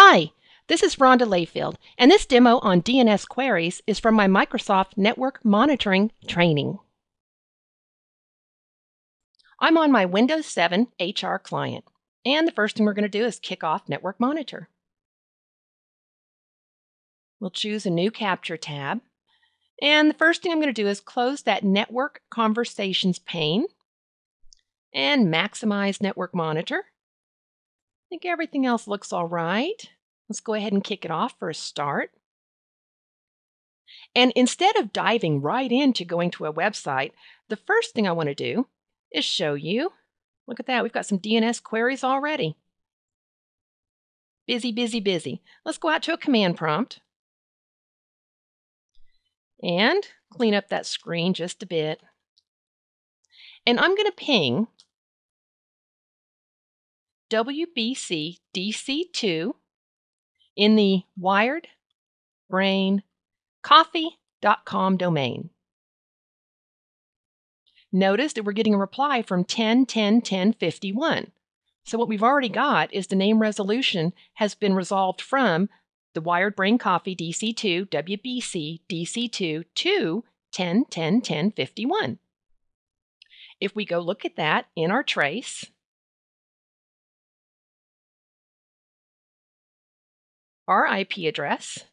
Hi, this is Rhonda Layfield, and this demo on DNS queries is from my Microsoft Network Monitoring training. I'm on my Windows 7 HR client, and the first thing we're going to do is kick off Network Monitor. We'll choose a new Capture tab, and the first thing I'm going to do is close that Network Conversations pane and maximize Network Monitor. I think everything else looks all right. Let's go ahead and kick it off for a start. And instead of diving right into going to a website, the first thing I want to do is show you. Look at that, we've got some DNS queries already. Busy, busy, busy. Let's go out to a command prompt and clean up that screen just a bit. And I'm going to ping WBC DC2 in the wired brain domain. Notice that we're getting a reply from 10 10 10 51. So what we've already got is the name resolution has been resolved from the Wired Brain Coffee DC2 WBC DC2 to 10 10 10 51. If we go look at that in our trace, Our IP address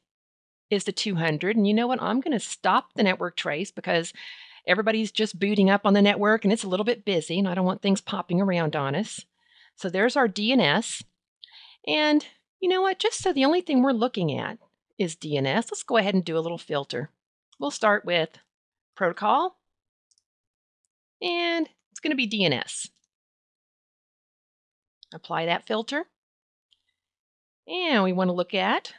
is the 200. And you know what? I'm going to stop the network trace because everybody's just booting up on the network and it's a little bit busy and I don't want things popping around on us. So there's our DNS. And you know what? Just so the only thing we're looking at is DNS, let's go ahead and do a little filter. We'll start with protocol and it's going to be DNS. Apply that filter. And we want to look at,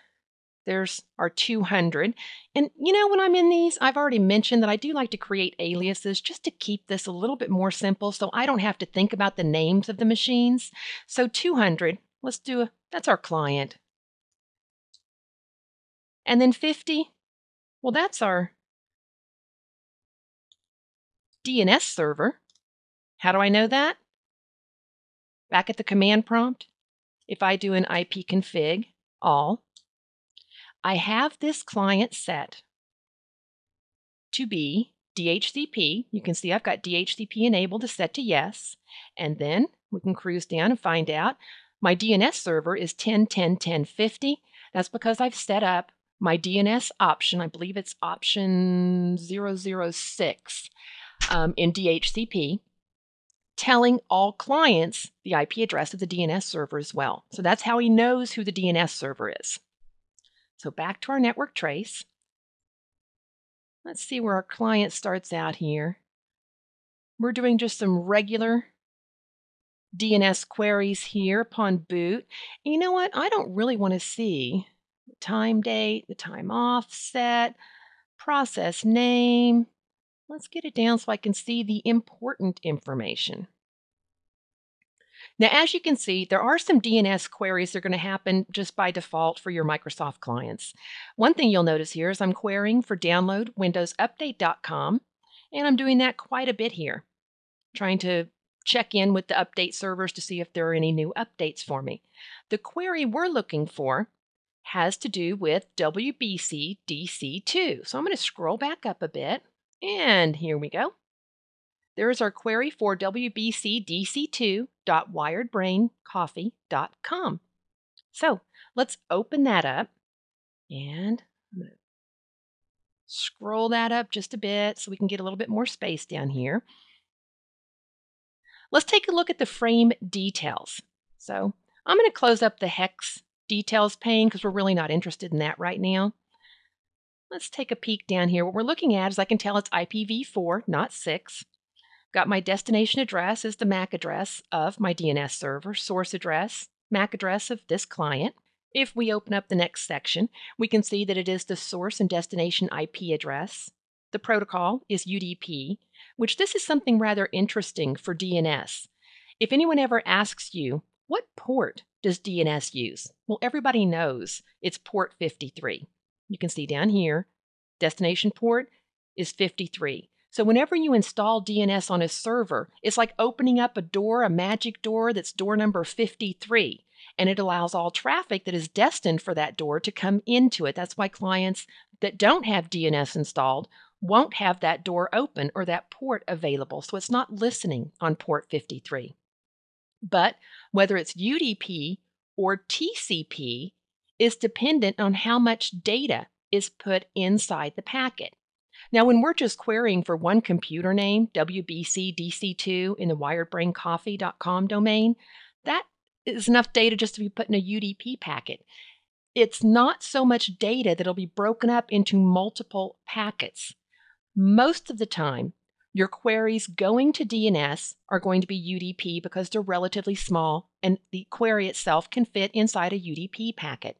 there's our 200. And you know, when I'm in these, I've already mentioned that I do like to create aliases just to keep this a little bit more simple so I don't have to think about the names of the machines. So 200, let's do a, that's our client. And then 50, well, that's our DNS server. How do I know that? Back at the command prompt, if I do an ipconfig all, I have this client set to be DHCP. You can see I've got DHCP enabled to set to yes. And then we can cruise down and find out my DNS server is 10.10.10.50. That's because I've set up my DNS option. I believe it's option 006 um, in DHCP telling all clients the IP address of the DNS server as well. So that's how he knows who the DNS server is. So back to our network trace. Let's see where our client starts out here. We're doing just some regular DNS queries here upon boot. And you know what? I don't really want to see the time date, the time offset, process name, Let's get it down so I can see the important information. Now, as you can see, there are some DNS queries that are going to happen just by default for your Microsoft clients. One thing you'll notice here is I'm querying for downloadwindowsupdate.com, and I'm doing that quite a bit here, trying to check in with the update servers to see if there are any new updates for me. The query we're looking for has to do with WBC DC2. So I'm going to scroll back up a bit. And here we go. There is our query for wbcdc2.wiredbraincoffee.com. So let's open that up and I'm going to scroll that up just a bit so we can get a little bit more space down here. Let's take a look at the frame details. So I'm going to close up the hex details pane because we're really not interested in that right now. Let's take a peek down here. What we're looking at is I can tell it's IPv4, not 6. Got my destination address is the MAC address of my DNS server, source address, MAC address of this client. If we open up the next section, we can see that it is the source and destination IP address. The protocol is UDP, which this is something rather interesting for DNS. If anyone ever asks you, what port does DNS use? Well, everybody knows it's port 53 you can see down here, destination port is 53. So whenever you install DNS on a server, it's like opening up a door, a magic door that's door number 53. and it allows all traffic that is destined for that door to come into it. That's why clients that don't have DNS installed won't have that door open or that port available. So it's not listening on port 53. But whether it's UDP or TCP is dependent on how much data is put inside the packet. Now, when we're just querying for one computer name, WBCDC2 in the wiredbraincoffee.com domain, that is enough data just to be put in a UDP packet. It's not so much data that'll be broken up into multiple packets. Most of the time, your queries going to DNS are going to be UDP because they're relatively small and the query itself can fit inside a UDP packet.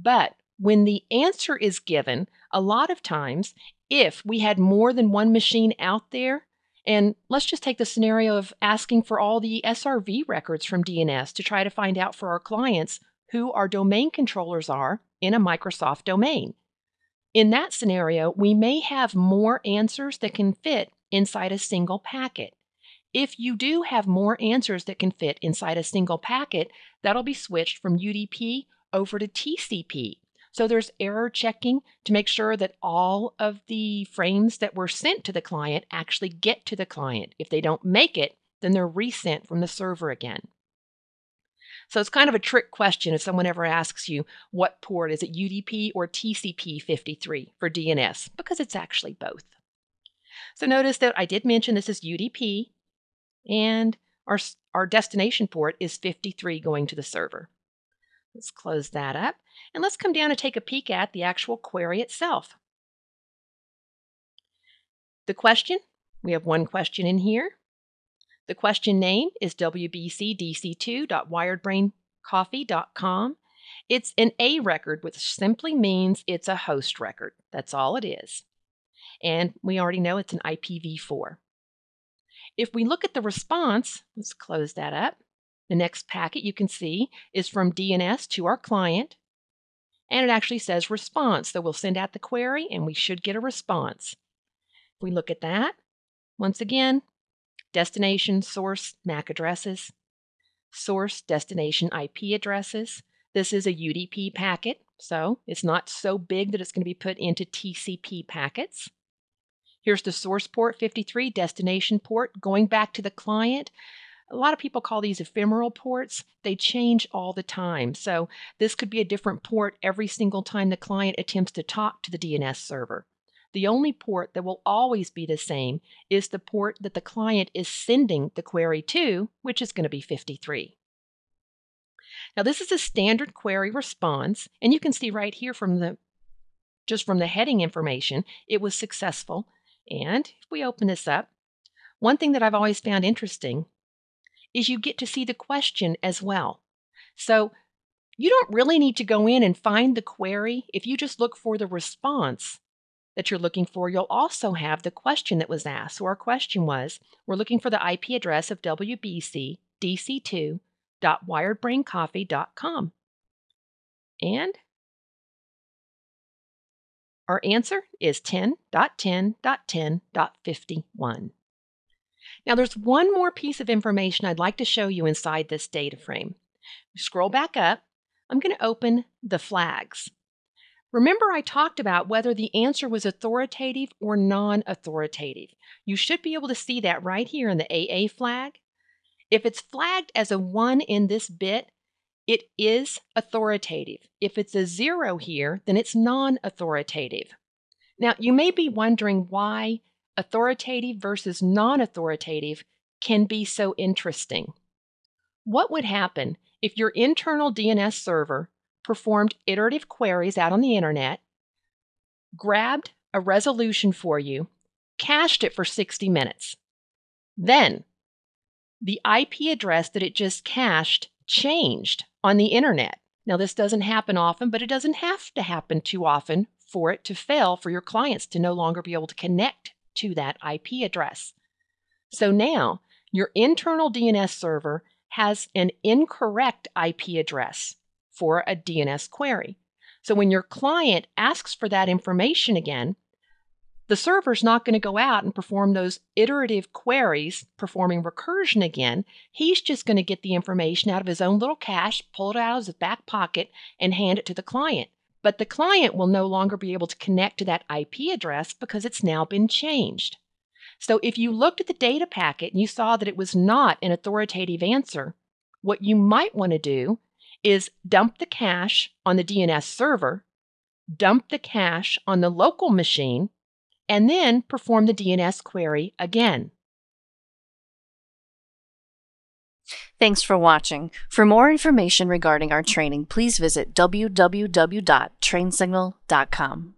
But when the answer is given, a lot of times, if we had more than one machine out there, and let's just take the scenario of asking for all the SRV records from DNS to try to find out for our clients who our domain controllers are in a Microsoft domain. In that scenario, we may have more answers that can fit inside a single packet. If you do have more answers that can fit inside a single packet, that'll be switched from UDP over to TCP. So there's error checking to make sure that all of the frames that were sent to the client actually get to the client. If they don't make it, then they're resent from the server again. So it's kind of a trick question if someone ever asks you what port is it UDP or TCP 53 for DNS because it's actually both. So notice that I did mention this is UDP and our, our destination port is 53 going to the server. Let's close that up and let's come down and take a peek at the actual query itself. The question, we have one question in here. The question name is wbcdc2.wiredbraincoffee.com. It's an A record, which simply means it's a host record. That's all it is. And we already know it's an IPv4. If we look at the response, let's close that up. The next packet you can see is from DNS to our client, and it actually says response. So we'll send out the query and we should get a response. If we look at that, once again, destination, source, MAC addresses, source, destination IP addresses. This is a UDP packet, so it's not so big that it's going to be put into TCP packets. Here's the source port 53, destination port, going back to the client. A lot of people call these ephemeral ports. They change all the time. So this could be a different port every single time the client attempts to talk to the DNS server. The only port that will always be the same is the port that the client is sending the query to, which is going to be 53. Now this is a standard query response, and you can see right here from the just from the heading information, it was successful. And if we open this up, one thing that I've always found interesting is you get to see the question as well. So you don't really need to go in and find the query. If you just look for the response, that you're looking for, you'll also have the question that was asked. So our question was, we're looking for the IP address of WBC DC2.wiredbraincoffee.com. And our answer is 10.10.10.51. Now there's one more piece of information I'd like to show you inside this data frame. Scroll back up. I'm going to open the flags. Remember, I talked about whether the answer was authoritative or non authoritative. You should be able to see that right here in the AA flag. If it's flagged as a 1 in this bit, it is authoritative. If it's a 0 here, then it's non authoritative. Now, you may be wondering why authoritative versus non authoritative can be so interesting. What would happen if your internal DNS server performed iterative queries out on the internet, grabbed a resolution for you, cached it for 60 minutes. Then, the IP address that it just cached changed on the internet. Now, this doesn't happen often, but it doesn't have to happen too often for it to fail for your clients to no longer be able to connect to that IP address. So now, your internal DNS server has an incorrect IP address for a DNS query. So when your client asks for that information again, the server's not going to go out and perform those iterative queries, performing recursion again. He's just going to get the information out of his own little cache, pull it out of his back pocket, and hand it to the client. But the client will no longer be able to connect to that IP address because it's now been changed. So if you looked at the data packet and you saw that it was not an authoritative answer, what you might want to do is dump the cache on the DNS server, dump the cache on the local machine, and then perform the DNS query again. Thanks for watching. For more information regarding our training, please visit www.trainsignal.com.